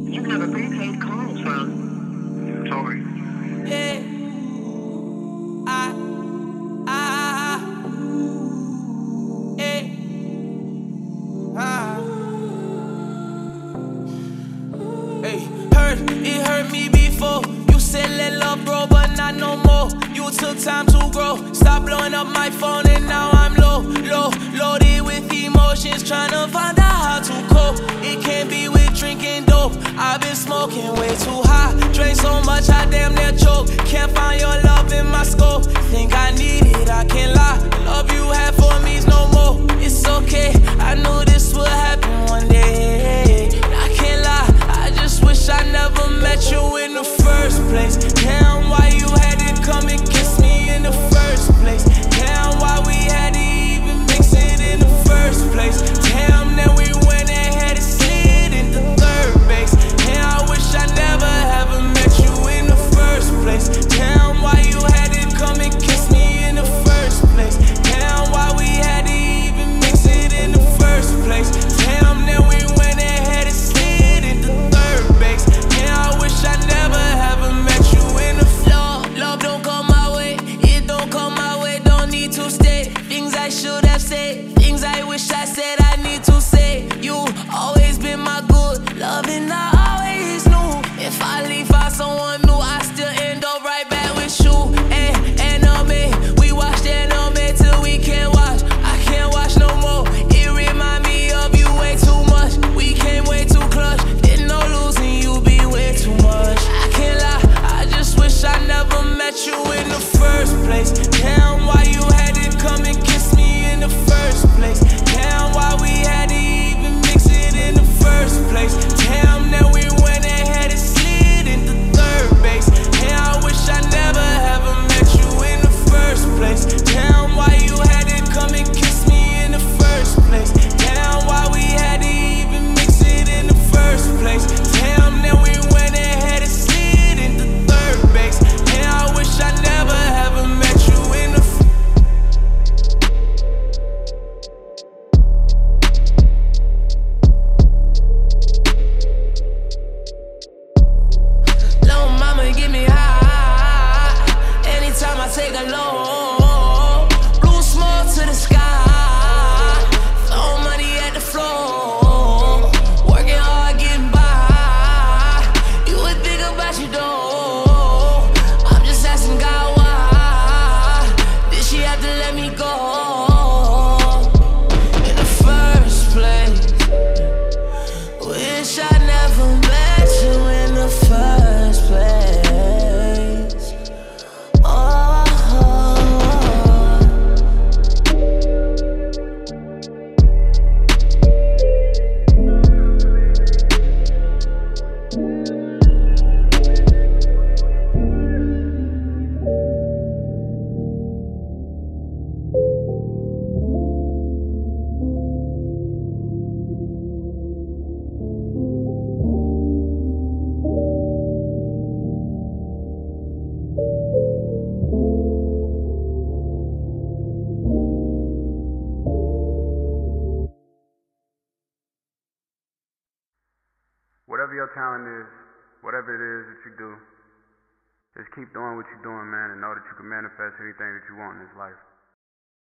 You have a prepaid call from. Sorry. Yeah. I. I. I. Eh. Ah. Hey, hurt. It hurt me before. You said let love grow, but not no more. You took time to grow. Stop blowing up my phone, and now I'm low, low, loaded with emotions, trying to find out how to cope. It can't be dope. I've been smoking way too high. Drink so much, I damn near choke. Can't find your love in my scope. Think I you your talent is, whatever it is that you do, just keep doing what you're doing, man, and know that you can manifest anything that you want in this life.